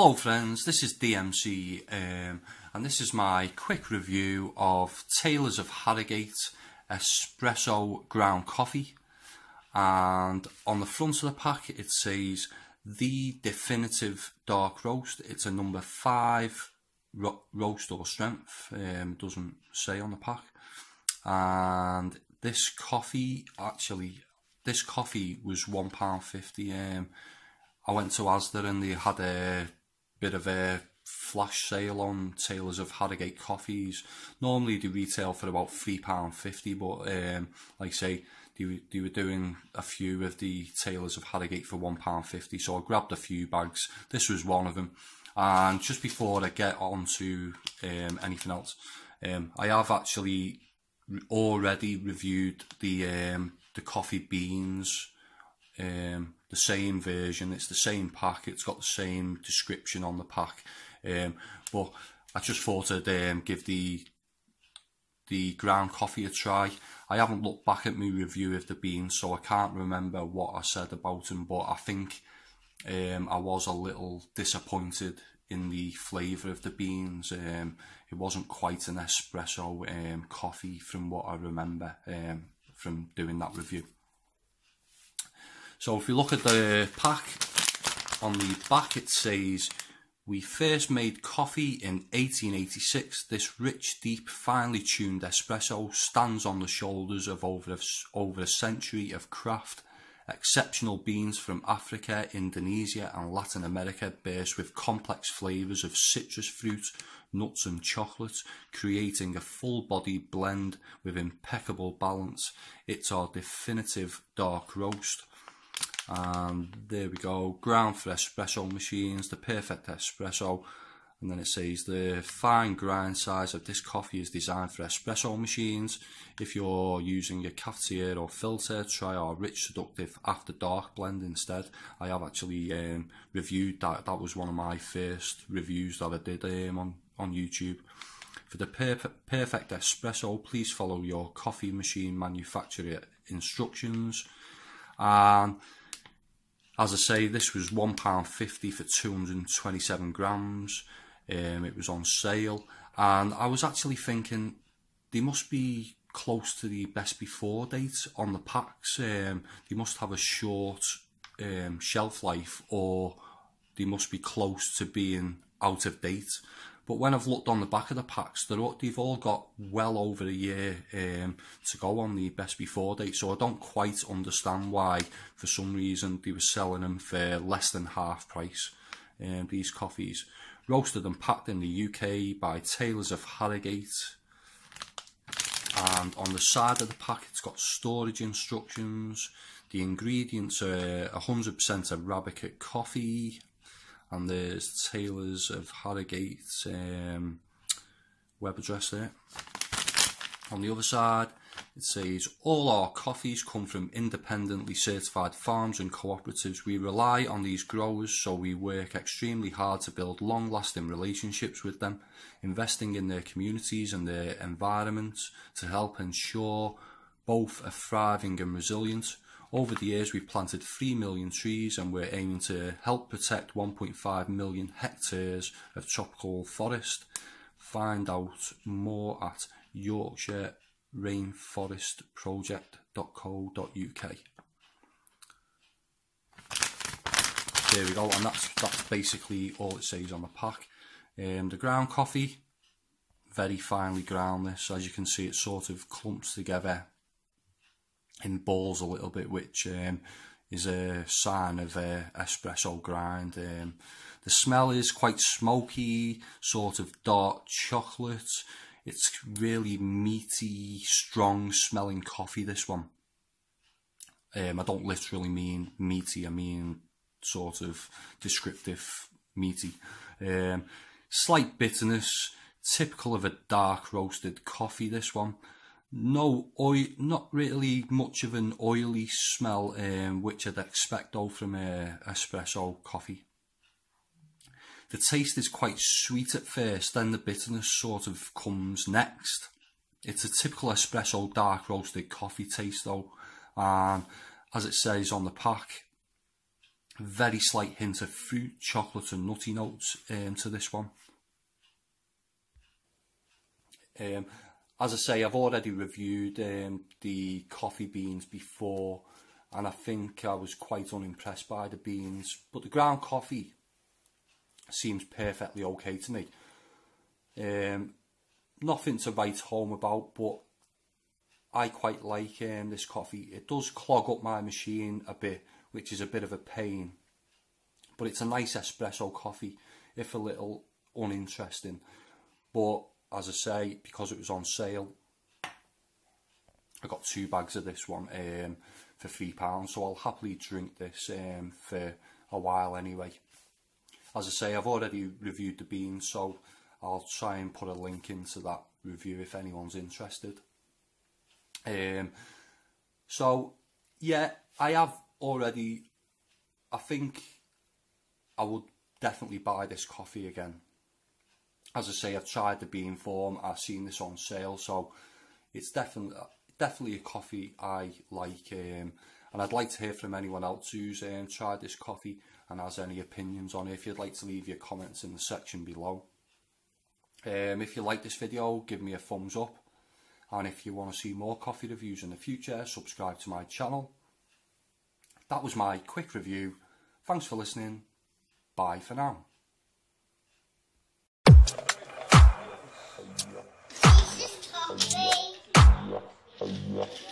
Hello friends, this is DMC um, and this is my quick review of Taylors of Harrogate Espresso Ground Coffee. And on the front of the pack it says the definitive dark roast. It's a number 5 ro roast or strength, um, doesn't say on the pack. And this coffee actually this coffee was £1.50 um, I went to Asda and they had a bit of a flash sale on Taylors of Harrogate coffees. Normally they retail for about £3.50 but um, like I say they, they were doing a few of the Taylors of Harrogate for £1.50 so I grabbed a few bags. This was one of them and just before I get on to um, anything else um, I have actually already reviewed the um, the coffee beans um, the same version, it's the same pack, it's got the same description on the pack. Um, but I just thought I'd um, give the the ground coffee a try. I haven't looked back at my review of the beans, so I can't remember what I said about them, but I think um, I was a little disappointed in the flavour of the beans. Um, it wasn't quite an espresso um, coffee from what I remember um, from doing that review. So if you look at the pack, on the back it says, we first made coffee in 1886. This rich, deep, finely tuned espresso stands on the shoulders of over a, over a century of craft. Exceptional beans from Africa, Indonesia and Latin America burst with complex flavours of citrus fruit, nuts and chocolate, creating a full-bodied blend with impeccable balance. It's our definitive dark roast and there we go. Ground for espresso machines the perfect espresso. And then it says the fine grind size of this coffee is designed for espresso machines. If you're using a cafetiere or filter try our rich seductive after dark blend instead. I have actually um, reviewed that. That was one of my first reviews that I did um, on on YouTube. For the perfect, perfect espresso please follow your coffee machine manufacturer instructions. And as I say, this was £1.50 for 227 grams. Um, it was on sale. And I was actually thinking they must be close to the best before date on the packs. Um, they must have a short um, shelf life or they must be close to being out of date. But when I've looked on the back of the packs, they've all got well over a year um, to go on the best before date. So I don't quite understand why, for some reason, they were selling them for less than half price. Um, these coffees, roasted and packed in the UK by Taylors of Harrogate. And on the side of the pack, it's got storage instructions. The ingredients are 100% Arabica coffee, and there's Taylors of Harrogate um, web address there. On the other side, it says all our coffees come from independently certified farms and cooperatives. We rely on these growers, so we work extremely hard to build long lasting relationships with them, investing in their communities and their environments to help ensure both are thriving and resilient. Over the years, we've planted 3 million trees and we're aiming to help protect 1.5 million hectares of tropical forest. Find out more at Yorkshire rainforestproject.co.uk. There we go, and that's that's basically all it says on the pack. Um, the ground coffee, very finely ground this, as you can see it sort of clumps together in balls a little bit, which um, is a sign of a espresso grind. Um, the smell is quite smoky, sort of dark chocolate. It's really meaty, strong smelling coffee, this one. Um, I don't literally mean meaty, I mean sort of descriptive meaty. Um, slight bitterness, typical of a dark roasted coffee, this one no oil, not really much of an oily smell, um, which I'd expect though from a espresso coffee. The taste is quite sweet at first, then the bitterness sort of comes next. It's a typical espresso dark roasted coffee taste though, and as it says on the pack, Very slight hint of fruit, chocolate and nutty notes um, to this one. Um, as I say, I've already reviewed um, the coffee beans before and I think I was quite unimpressed by the beans. But the ground coffee seems perfectly okay to me. Um, nothing to write home about, but I quite like um, this coffee. It does clog up my machine a bit, which is a bit of a pain. But it's a nice espresso coffee, if a little uninteresting. But as I say, because it was on sale, I got two bags of this one um, for £3, so I'll happily drink this um, for a while anyway. As I say, I've already reviewed the beans, so I'll try and put a link into that review if anyone's interested. Um, so, yeah, I have already, I think I would definitely buy this coffee again. As I say, I've tried the bean form, I've seen this on sale, so it's definitely definitely a coffee I like. Um, and I'd like to hear from anyone else who's um, tried this coffee and has any opinions on it. If you'd like to leave your comments in the section below. Um, if you like this video, give me a thumbs up. And if you want to see more coffee reviews in the future, subscribe to my channel. That was my quick review. Thanks for listening. Bye for now. Yeah.